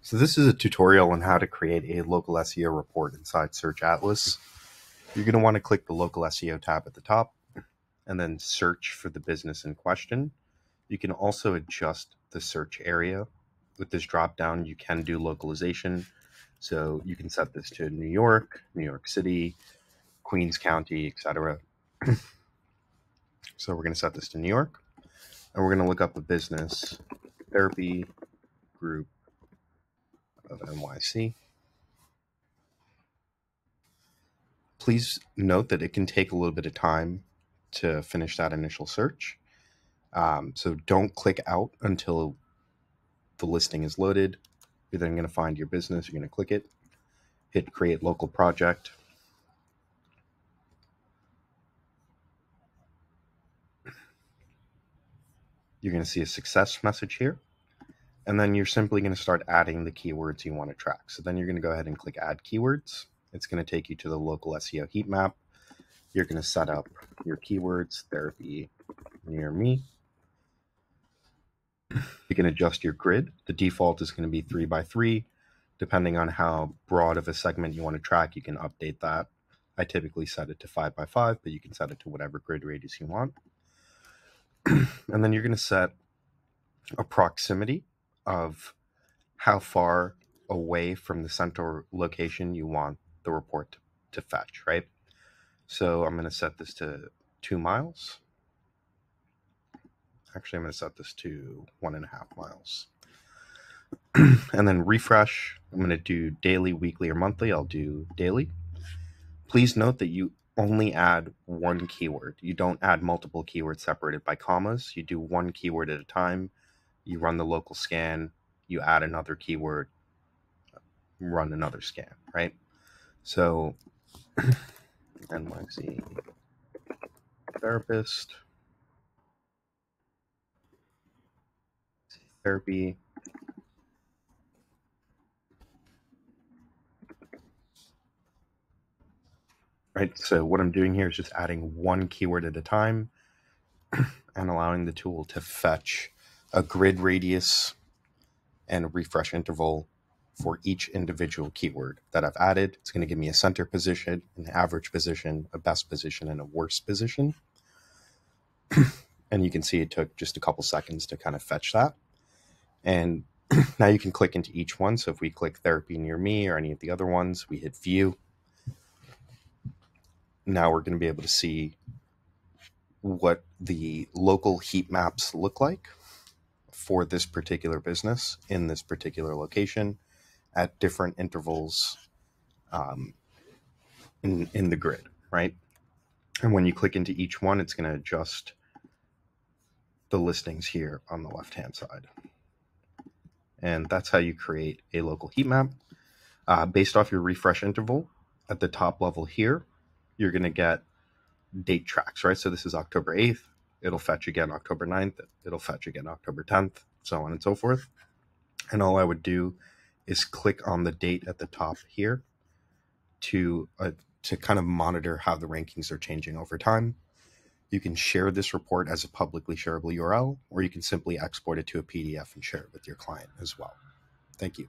So this is a tutorial on how to create a local SEO report inside Search Atlas. You're going to want to click the local SEO tab at the top and then search for the business in question. You can also adjust the search area. With this drop down, you can do localization. So you can set this to New York, New York City, Queens County, etc. so we're going to set this to New York and we're going to look up a business therapy group of NYC. Please note that it can take a little bit of time to finish that initial search. Um, so don't click out until the listing is loaded. You're then going to find your business. You're going to click it, hit create local project. You're going to see a success message here. And then you're simply going to start adding the keywords you want to track. So then you're going to go ahead and click add keywords. It's going to take you to the local SEO heat map. You're going to set up your keywords, therapy near me. You can adjust your grid. The default is going to be three by three. Depending on how broad of a segment you want to track, you can update that. I typically set it to five by five, but you can set it to whatever grid radius you want. and then you're going to set a proximity of how far away from the center location you want the report to, to fetch, right? So I'm going to set this to two miles. Actually, I'm going to set this to one and a half miles. and then refresh. I'm going to do daily, weekly, or monthly. I'll do daily. Please note that you only add one keyword. You don't add multiple keywords separated by commas. You do one keyword at a time. You run the local scan, you add another keyword, run another scan, right? So NYC therapist, therapy, right? So what I'm doing here is just adding one keyword at a time and allowing the tool to fetch a grid radius and a refresh interval for each individual keyword that I've added. It's going to give me a center position, an average position, a best position, and a worst position. and you can see it took just a couple seconds to kind of fetch that. And now you can click into each one. So if we click therapy near me or any of the other ones, we hit view now we're going to be able to see what the local heat maps look like for this particular business in this particular location at different intervals um, in, in the grid, right? And when you click into each one, it's going to adjust the listings here on the left-hand side. And that's how you create a local heat map. Uh, based off your refresh interval at the top level here, you're going to get date tracks, right? So this is October 8th. It'll fetch again October 9th. It'll fetch again October 10th, so on and so forth. And all I would do is click on the date at the top here to uh, to kind of monitor how the rankings are changing over time. You can share this report as a publicly shareable URL, or you can simply export it to a PDF and share it with your client as well. Thank you.